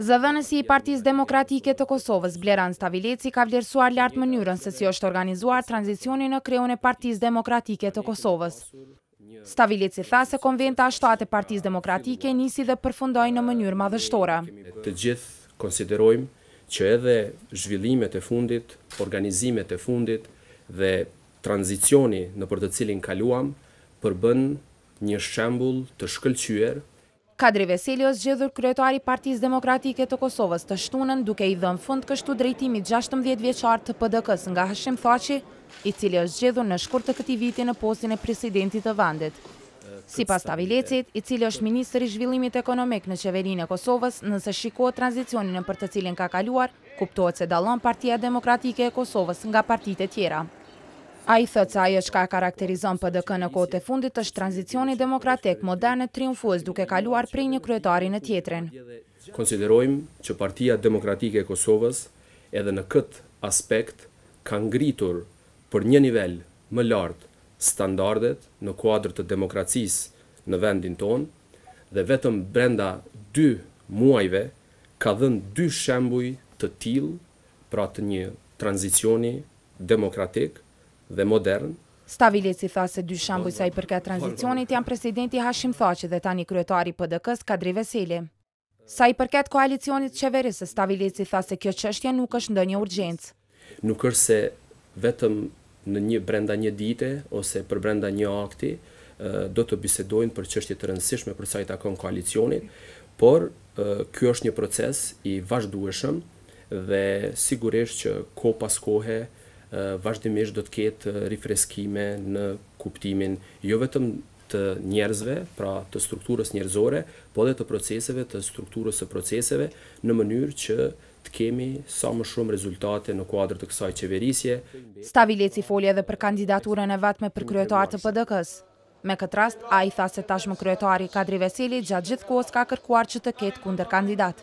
Zëdhënësi i Partisë Demokratike të Kosovës, Blerand Stavileci, ka vlerësuar lart mënyrën se si është organizuar tranzicioni në kreun e Partisë Demokratike të Kosovës. Stavileci tha se konventa e shtatë e Partisë Demokratike nisi dhe përfundoi në mënyrë madhështore. Të gjithë konsiderojmë që edhe zhvillimet e fundit, organizimet e fundit dhe Tranzicioni nëpër të cilin kaluam përbën një shembull të shkëlqyer. Kadri Veseli është zgjedhur kryetar i Partisë Demokratike të Kosovës të shtunën duke i dhënë fund kështu drejtimit gjashtëmbëdhjetë vjeçar të PDK-së nga Hashim Thaçi i cili është zgjedhur në shkurt të këtij viti në postin e presidentit të vendit. Sipas Stavilecit, i cili është ministër i Zhvillimit Ekonomik në Qeverinë e Kosovës, nëse shikohet tranzicioni nëpër të cilin ka kaluar, kuptohet se dallon Partia Demokratike e Kosovës nga partitë e tjera. Ai thotë se ajo çka e karakterizon PDK-në në kohët e fundit është tranzicioni demokratik, modern e triumfues duke kaluar prej një kryetari në tjetrin. Konsiderojmë që Partia Demokratike e Kosovës edhe në këtë aspekt ka ngritur për një nivel më lart standardet në kuadër të demokracisë në vendin tonë dhe vetëm brenda dy muajve ka dhënë dy shembuj të tillë, pra të një tranzicioni demokratik dhe modern. Stavileci tha se dy shembuj sa i përket tranzicionit janë presidenti Hashim Thaçi dhe tani kryetari i PDK-së, Kadri Veseli. Sa i përket koalicionit qeverisës, Stavileci tha se kjo çështje nuk është ndonjë urgjencë. Nuk është se vetëm në një brenda një dite ose për brenda një akti do të bisedojnë për çështje të rëndësishme për sa i takon koalicionit, por ky është një proces i vazhdueshëm dhe sigurisht që kohë pas kohe vazhdimisht do të ketë rifreskime në kuptimin jo vetëm të njerëzve, pra të strukturës njerëzore, po edhe të proceseve, të strukturës së proceseve, në mënyrë që të kemi sa më shumë rezultate në kuadër të kësaj qeverisje. Stavileci foli edhe për kandidaturën e vetme për kryetar të PDK-së. Me këtë rast, ai tha se tashmë kryetari Kadri Veseli gjatë gjithë kohës ka kërkuar që të ketë kundërkandidat.